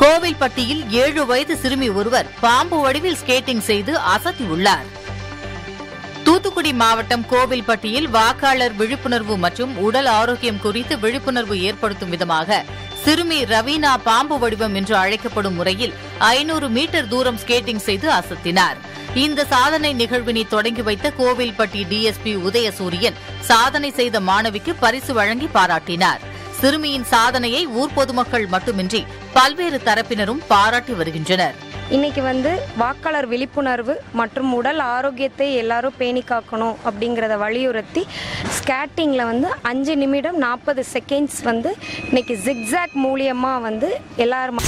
கோவில்பட்டியில் ஏழு வயது சிறுமி ஒருவர் பாம்பு வடிவில் ஸ்கேட்டிங் செய்து அசத்தியுள்ளார் தூத்துக்குடி மாவட்டம் கோவில்பட்டியில் வாக்காளர் விழிப்புணர்வு மற்றும் உடல் ஆரோக்கியம் குறித்து விழிப்புணர்வு ஏற்படுத்தும் விதமாக சிறுமி ரவீனா பாம்பு வடிவம் என்று அழைக்கப்படும் முறையில் ஐநூறு மீட்டர் தூரம் ஸ்கேட்டிங் செய்து அசத்தினார். இந்த சாதனை நிகழ்வினை தொடங்கி வைத்த கோவில்பட்டி டிஎஸ்பி உதயசூரியன் சாதனை செய்த மாணவிக்கு பரிசு வழங்கி பாராட்டினார். சிறுமியின் சாதனையை ஊர் பொதுமக்கள் மட்டுமின்றி பல்வேறு தரப்பினரும் பாராட்டி வருகின்றனர். இன்னைக்கு வந்து வாக்காளர் விழிப்புணர்வு மற்றும் உடல் ஆரோக்கியத்தை எல்லாரும் பேணி காக்கணும் அப்படிங்கிறத வலியுறுத்தி ஸ்கேட்டிங்கில் வந்து அஞ்சு நிமிடம் நாற்பது செகண்ட்ஸ் வந்து இன்னைக்கு ஜிக்ஸாக் மூலியமாக வந்து எல்லாரும்